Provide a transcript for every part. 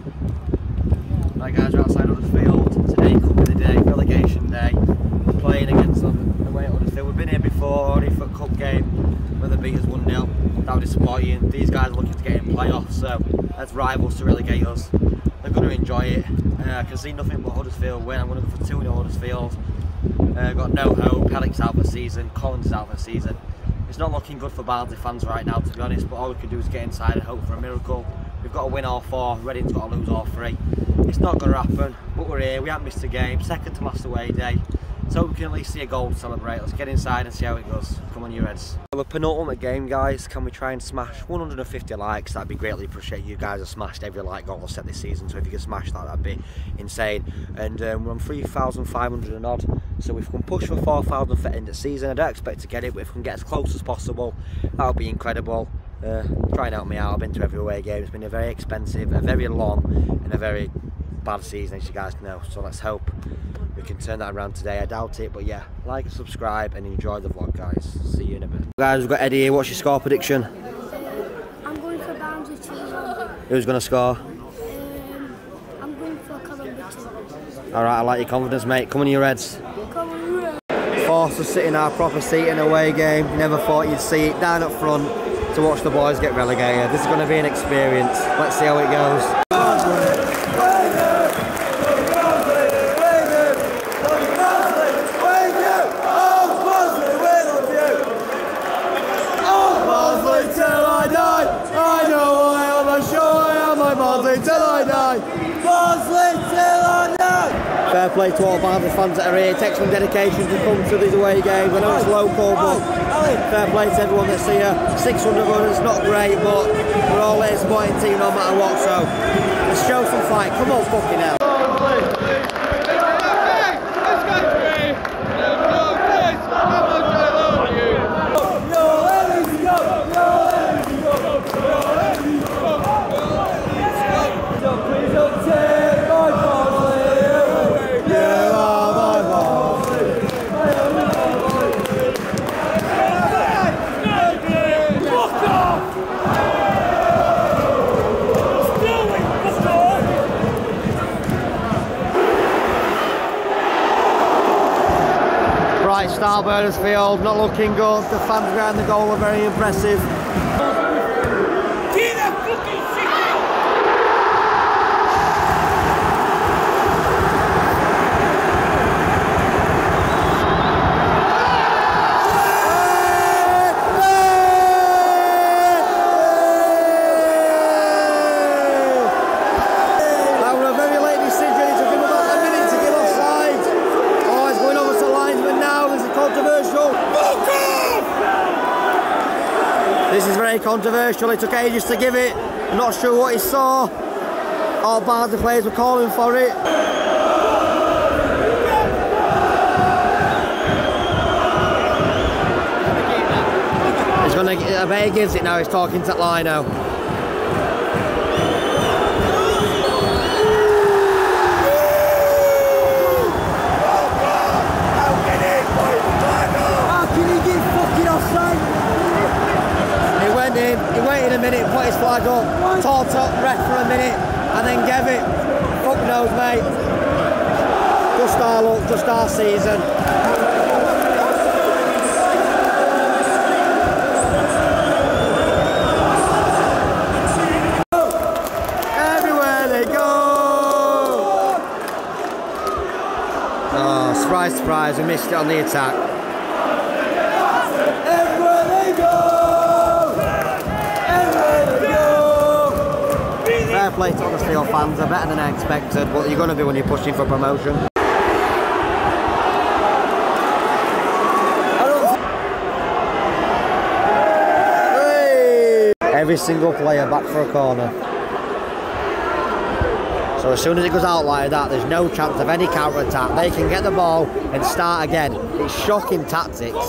Right guys, we're outside Huddersfield. Today could be the day, relegation day. We're playing against them away. We've been here before already for a cup game where they beat us 1-0. That was disappointing. These guys are looking to get in playoffs, so as rivals to relegate us. They're going to enjoy it. Uh, I can see nothing but Huddersfield win. I'm going to go for 2 0 Huddersfield. Uh, got no hope. Alex out for season. Collins is out for season. It's not looking good for Barnsley fans right now, to be honest, but all we can do is get inside and hope for a miracle. We've got to win all four, Reading's got to lose all three. It's not going to happen, but we're here, we haven't missed a game, second to last away day. So we can at least see a goal to celebrate. Let's get inside and see how it goes. Come on, you Reds. Well, a penultimate game, guys. Can we try and smash 150 likes? That'd be greatly appreciated. You guys have smashed every like goal set this season, so if you could smash that, that'd be insane. And um, we're on 3,500 and odd. So if we can push for 4,000 for end of season, I don't expect to get it, but if we can get as close as possible, that would be incredible. Uh, try and help me out. I've been to every away game. It's been a very expensive, a very long, and a very bad season, as you guys know. So let's hope we can turn that around today. I doubt it, but yeah, like and subscribe and enjoy the vlog, guys. See you in a bit. Guys, we've got Eddie here. What's your score prediction? I'm going for Barnsley 2 1. Who's going to score? Um, I'm going for Callum Brittain. All right, I like your confidence, mate. Come on, you Reds. Come on, Red. Forced to sit in our proper seat in a away game. Never thought you'd see it down up front to watch the boys get relegated. This is going to be an experience. Let's see how it goes. Fair play to all Barnsley fans that are here. It takes some dedication to come to these away games. I know it's local, but oh, oh, oh. fair play to everyone that's here. 600 runners, not great, but we're all here supporting team no matter what. So let's show some fight. Come on, fucking hell. Start Burnersfield, not looking good. The fans behind the goal are very impressive. Get that fucking shit out! That was a very late decision. It took him about a minute to get offside. Oh, he's going over to linesman now. This is controversial. This is very controversial. It took ages to give it. Not sure what he saw. All Barnsley players were calling for it. He's gonna. I bet he gives it now. He's talking to Lino. Minute, put his flag up, talked top ref for a minute, and then gave it. Fuck knows, mate. Just our luck, just our season. Everywhere they go! Oh, surprise, surprise, we missed it on the attack. Play to Huddersfield fans, they're better than I expected, but you're going to do when you're pushing for promotion. Every single player back for a corner. So as soon as it goes out like that, there's no chance of any counter attack. They can get the ball and start again. It's shocking tactics.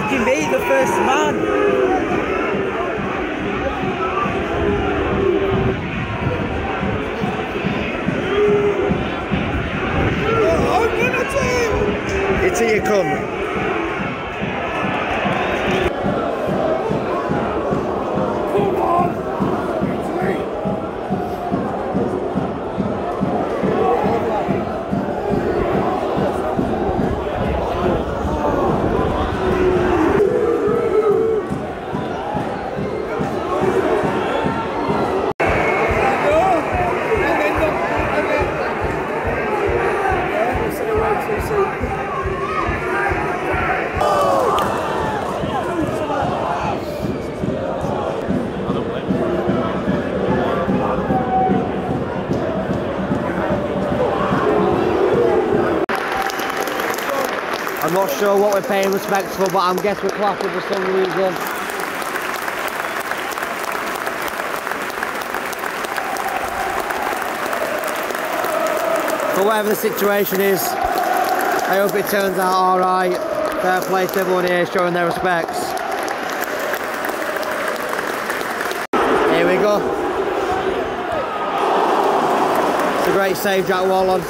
Can't fucking beat the first man. I'm gonna team! It's here you come. Come Sure what we're paying respects for, but I'm guess we're clapping for some reason. But whatever the situation is, I hope it turns out alright. Fair play to everyone here showing their respects. Here we go. It's a great save, Jack Walton.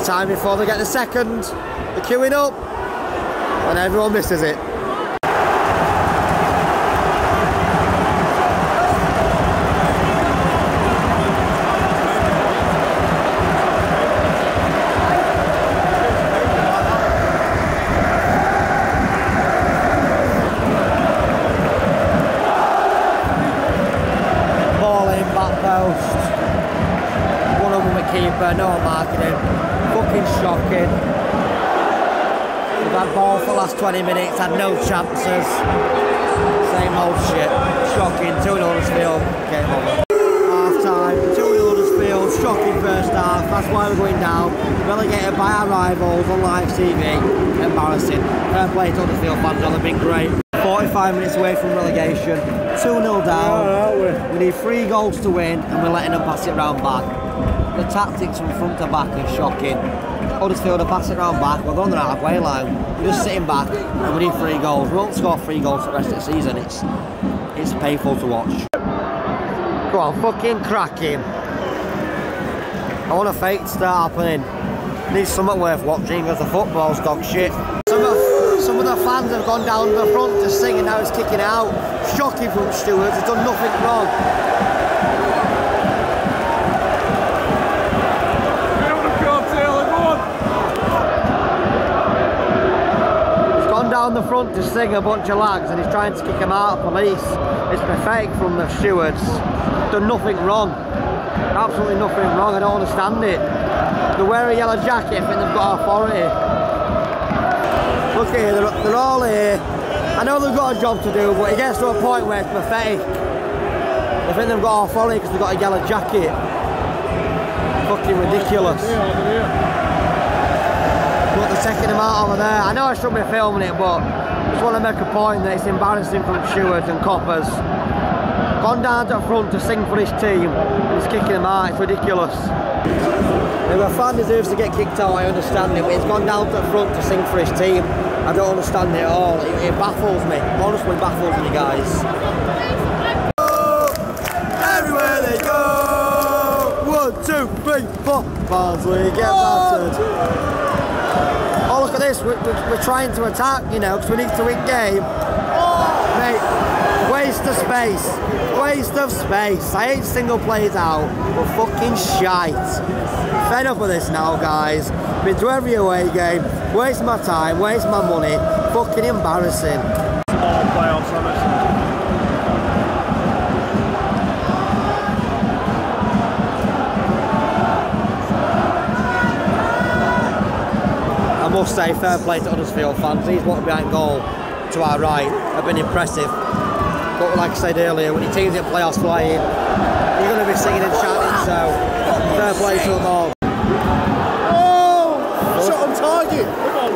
Of time before they get the second. They're queuing up. And everyone misses it. Last 20 minutes, had no chances. Same old shit. Shocking, 2 0 Huddersfield, game over. Half time, 2 0 Huddersfield, shocking first half, that's why we're going down. Relegated by our rivals on live TV. Embarrassing. Fair play to Huddersfield fans, they've been great. 45 minutes away from relegation, 2 0 down. We need three goals to win, and we're letting them pass it round back. The tactics from front to back are shocking. Huddersfield are passing it round back, we're on the halfway line. We're just sitting back, and we need three goals. We won't score three goals for the rest of the season. It's it's painful to watch. Go on, fucking crack him. I want a fake to start happening. Need something worth watching because the football's dog shit. Some of, some of the fans have gone down the front to sing and now it's kicking out. Shocking from Stewards, has done nothing wrong. He's the front to sing a bunch of lags and he's trying to kick him out of police. It's pathetic from the stewards. Done nothing wrong. Absolutely nothing wrong. I don't understand it. They wear a yellow jacket if they've got authority. Look here, they're, they're all here. I know they've got a job to do, but it gets to a point where it's pathetic. They think they've got authority because they've got a yellow jacket. Fucking ridiculous. Taking him out over there. I know I shouldn't be filming it, but I just want to make a point that it's embarrassing from stewards and coppers. Gone down to the front to sing for his team, and he's kicking him out. It's ridiculous. If a fan deserves to get kicked out, I understand it, but he's gone down to the front to sing for his team. I don't understand it at all. It, it baffles me. Honestly, baffles me, guys. Everywhere they go. One, two, three, four. Barnsley get battered. Oh, this. We're, we're, we're trying to attack, you know, because we need to win game. Mate, waste of space. Waste of space. I hate single plays out. We're fucking shite. Fed up with this now, guys. Been to every away game. Waste my time, waste my money. Fucking embarrassing. Playoffs, say, fair play to Huddersfield fans. These walking behind goal to our right have been impressive. But like I said earlier, when your team's in playoffs flying, you're going to be singing and shouting, so fair play to them all. Oh! Shot on target! Come on.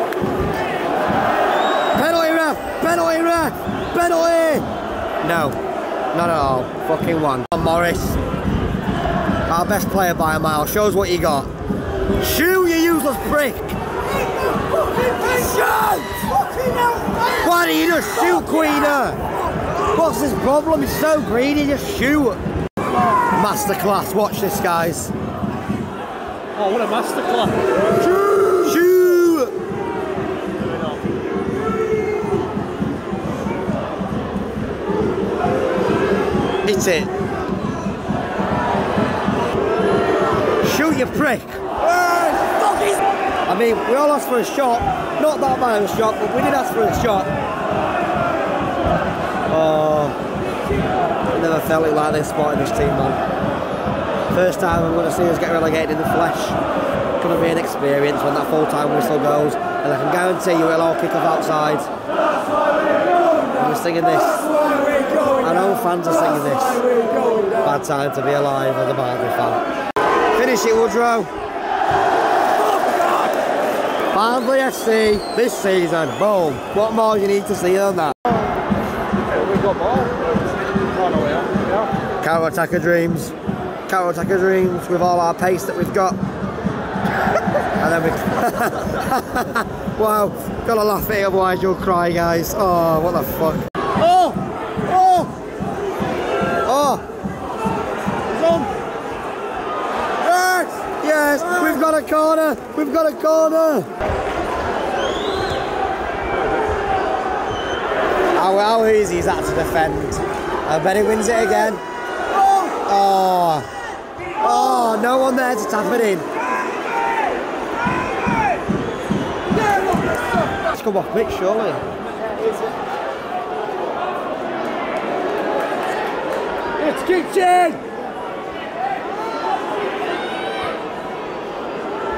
Penalty ref! Penalty ref! Penalty! No. Not at all. Fucking one. Morris. Our best player by a mile. Shows what you got. Shoot, you useless prick! Shoot! Why do you just shoot, Quina? Uh, what's his problem? He's so greedy, just shoot. Masterclass, watch this, guys. Oh, what a masterclass. Shoot! Hit it. Shoot, you prick. I mean, we all asked for a shot. Not that bad of a shot, but we did ask for a shot. Oh, I never felt it like this in this team, man. First time I'm going to see us get relegated in the flesh. Going to be an experience when that full-time whistle goes, and I can guarantee you it'll all kick off outside. And we're singing this. I know fans are singing this. Bad time to be alive as a Barnsley fan. Finish it, Woodrow. Barnsley FC this season. Boom. What more do you need to see than that? We've got more. Yeah. Counter attacker dreams. Counter attacker dreams with all our pace that we've got. and then we. wow, gotta laugh at it, otherwise you'll cry, guys. Oh, what the fuck. We've got a corner! We've got a corner! How, how easy is that to defend? I bet he wins it again. Oh! Oh, no one there to tap it in. Let's come off pitch, surely. It's kitchen! In! Get it over. Fucking shite. We scored a goal! It means fuck all, but we scored a goal. They put it into the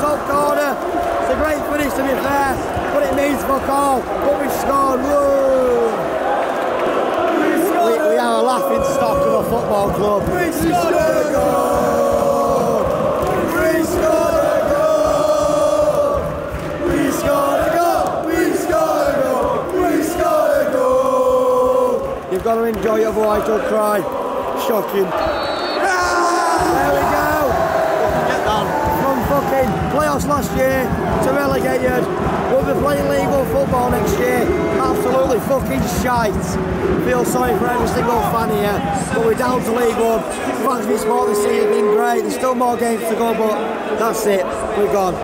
top corner. It's a great finish to be fair, but it means fuck all. But we scored. Whoa! We, we are a laughing stock of a football club. We scored a goal! You've got to enjoy it, otherwise you'll cry. Shocking. There we go. From fucking playoffs last year to relegated. We'll be playing legal football next year. Absolutely fucking shite. Feel sorry for every single fan here. But we're down to League One. Fans been sport this season been great. There's still more games to go, but that's it. We're gone.